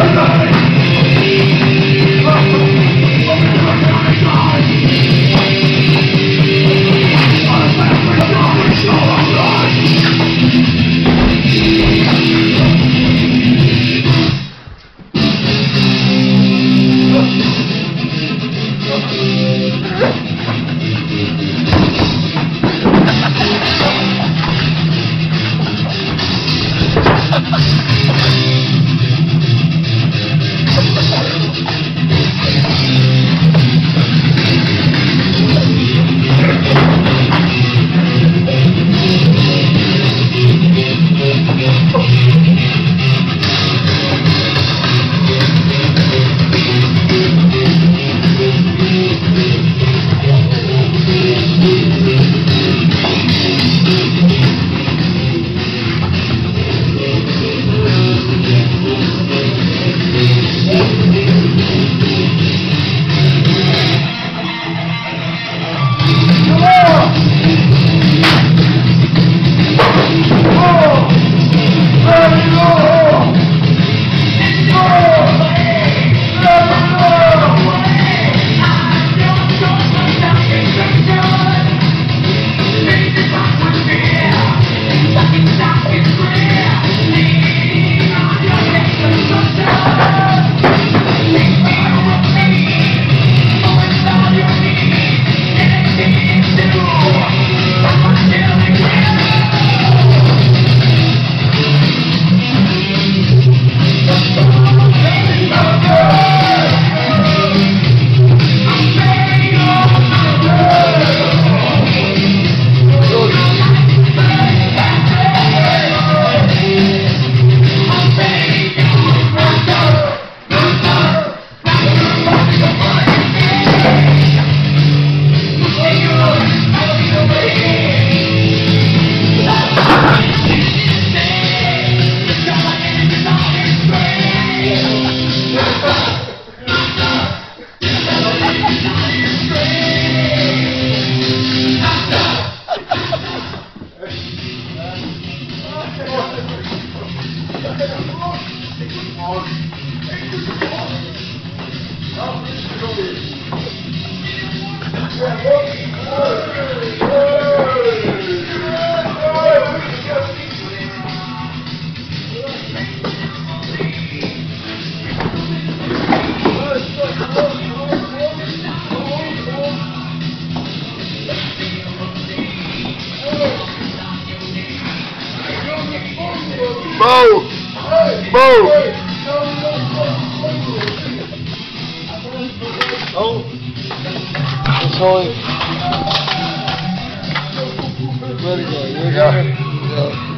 Thank you. Mo! Oh! Troy. Really. You.